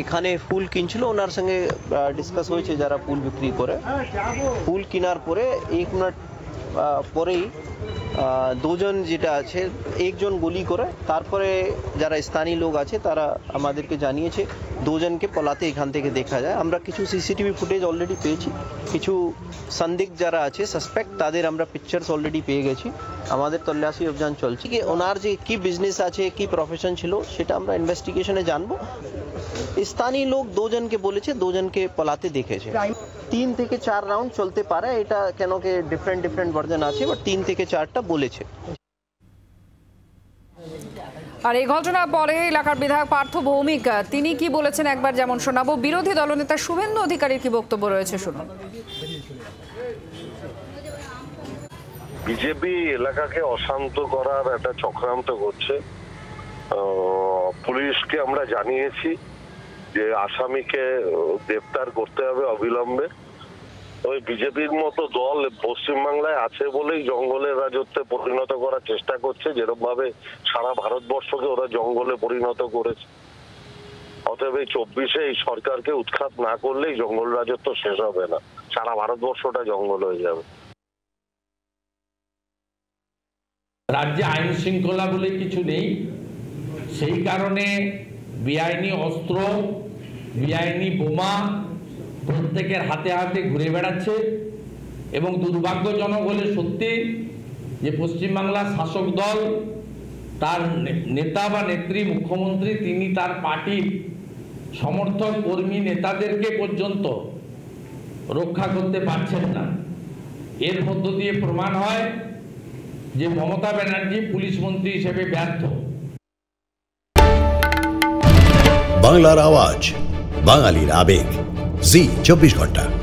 এখানে ফুল কিনছিল, ওনার সঙ্গে ডিসকাস হয়েছে যারা ফুল বিক্রি করে। ফুল কেনার পরে, এক মিনিট পরেই আহ, দুজন যেটা আছে একজন গুলি করে তারপরে যারা স্থানীয় লোক আছে তারা আমাদেরকে জানিয়েছে দুজনকে পলাতে এখান থেকে দেখা যায় আমরা কিছু সিসিটিভি ফুটেজ অলরেডি পেয়েছি কিছু সন্দিগ্ধ যারা আছে সাসপেক্ট তাদের আমরা পিকচার্স অলরেডি পেয়ে গেছি আমাদের তল্লাশি অভিযান চলছে কি ওনার যে কি বিজনেস আছে কি প্রফেশন ছিল সেটা আমরা ইনভেস্টিগেশনে জানবো স্থানীয় লোক দুজনকে বলেছে দুজনকে পলাতে দেখেছে তিন থেকে চার রাউন্ড চলতে পারে এটা কেন কি ডিফারেন্ট ডিফারেন্ট ভার্জন আছে বাট তিন থেকে চারটা বলেছে। আর এই ঘটনার পরে এলাকার বিধায়ক পার্থ ভৌমিক তিনি কি বলেছেন একবার যেমন শোনাবো। বিরোধী দলনেতা শুভেন্দু অধিকারীর কি বক্তব্য রয়েছে শুনুন। বিজেপি এলাকাকে অশান্ত করার একটা চক্রান্ত করছে। পুলিশকে আমরা জানিয়েছি। যে আসামিকে গ্রেপ্তার করতে হবে অবিলম্বে। ওই বিজেপির মতো দল পশ্চিমবাংলায় আছে বলেই জঙ্গলের রাজত্বে পরিণত করার চেষ্টা করছে। যেরকম ভাবে সারা ভারতবর্ষকে ওরা জঙ্গলে পরিণত করেছে। অতএব এই চব্বিশে এই সরকারকে উৎখাত না করলেই জঙ্গল রাজত্ব শেষ হবে না। সারা ভারতবর্ষটা জঙ্গল হয়ে যাবে। রাজ্যে আইন শৃঙ্খলা বলে কিছু নেই। সেই কারণে বেআইনি অস্ত্র বেআইনি বোমা প্রত্যেকের হাতে হাতে ঘুরে বেড়াচ্ছে এবং দুর্ভাগ্যজনক হলে সত্যি যে পশ্চিমবাংলার শাসক দল, তার নেতা বা নেত্রী, মুখ্যমন্ত্রী, তিনি তার পার্টির সমর্থক, কর্মী, নেতাদেরকে পর্যন্ত রক্ষা করতে পারছেন না। এর মধ্য দিয়ে প্রমাণ হয় যে মমতা ব্যানার্জি পুলিশ মন্ত্রী হিসেবে ব্যর্থ। বাংলার আওয়াজ বাঙালির আবেগ। জি চব্বিশ ঘণ্টা।